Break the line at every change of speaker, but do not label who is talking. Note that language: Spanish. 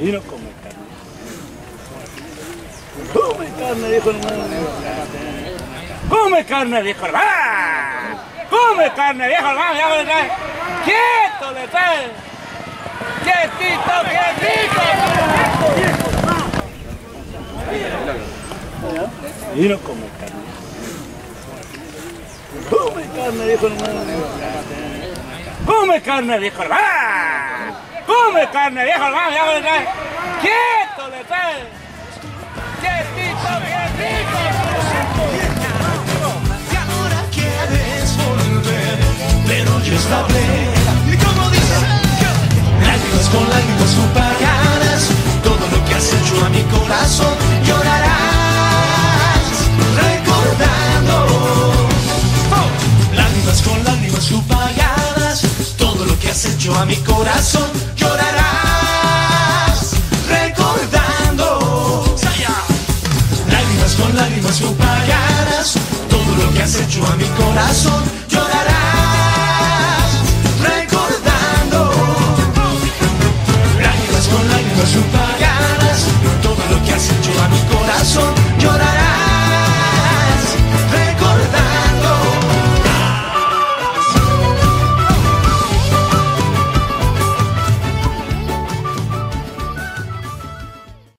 Y no come carne. Come carne, dijo el hermano. Come carne, dijo el hermano. Come carne, dijo el hermano. Ya. Quieto le trae. Quietito, quietito. Y no come carne. Come carne, dijo el hermano. Come carne, dijo el hermano. Come carne, el hermano. Ya le trae. Quieto le trae. Quietito, quietito.
Y ahora quieres volver, pero yo bien. Y como dice, lágrimas con lágrimas tú pagarás todo lo que has hecho a mi corazón. Llorarás recordando. Oh, lágrimas con lágrimas tú pagarás todo lo que has hecho a mi corazón. pagarás todo lo que has hecho a mi corazón. Llorarás recordando lágrimas con lágrimas tú pagarás todo lo que has hecho a mi corazón.